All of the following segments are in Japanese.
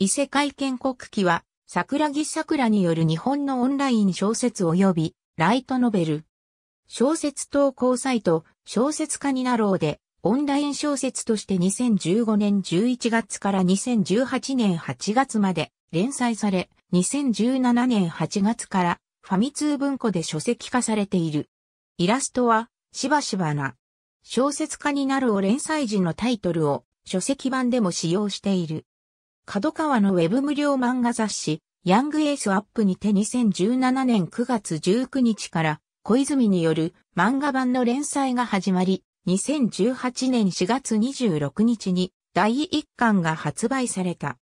異世界建国記は、桜木桜による日本のオンライン小説及び、ライトノベル。小説投稿サイト、小説家になろうで、オンライン小説として2015年11月から2018年8月まで連載され、2017年8月からファミ通文庫で書籍化されている。イラストは、しばしばな。小説家になるを連載時のタイトルを書籍版でも使用している。角川のウェブ無料漫画雑誌、ヤングエースアップにて2017年9月19日から小泉による漫画版の連載が始まり、2018年4月26日に第1巻が発売された。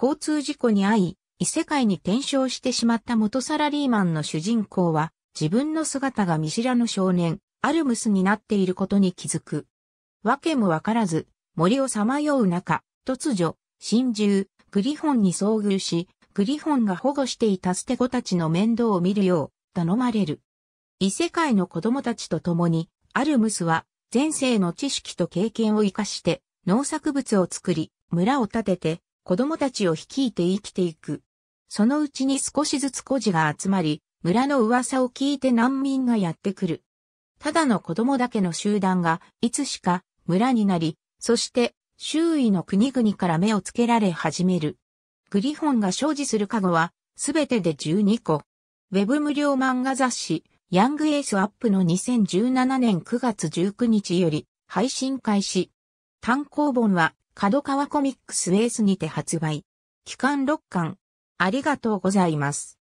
交通事故に遭い、異世界に転生してしまった元サラリーマンの主人公は、自分の姿が見知らぬ少年、アルムスになっていることに気づく。わけもわからず、森をさまよう中、突如、真獣、グリフォンに遭遇し、グリフォンが保護していた捨て子たちの面倒を見るよう頼まれる。異世界の子供たちと共に、アルムスは前世の知識と経験を活かして農作物を作り、村を建てて子供たちを率いて生きていく。そのうちに少しずつ孤児が集まり、村の噂を聞いて難民がやってくる。ただの子供だけの集団がいつしか村になり、そして周囲の国々から目をつけられ始める。グリフォンが所持するカゴは、すべてで12個。ウェブ無料漫画雑誌、ヤングエースアップの2017年9月19日より配信開始。単行本は、角川コミックスベースにて発売。期間6巻。ありがとうございます。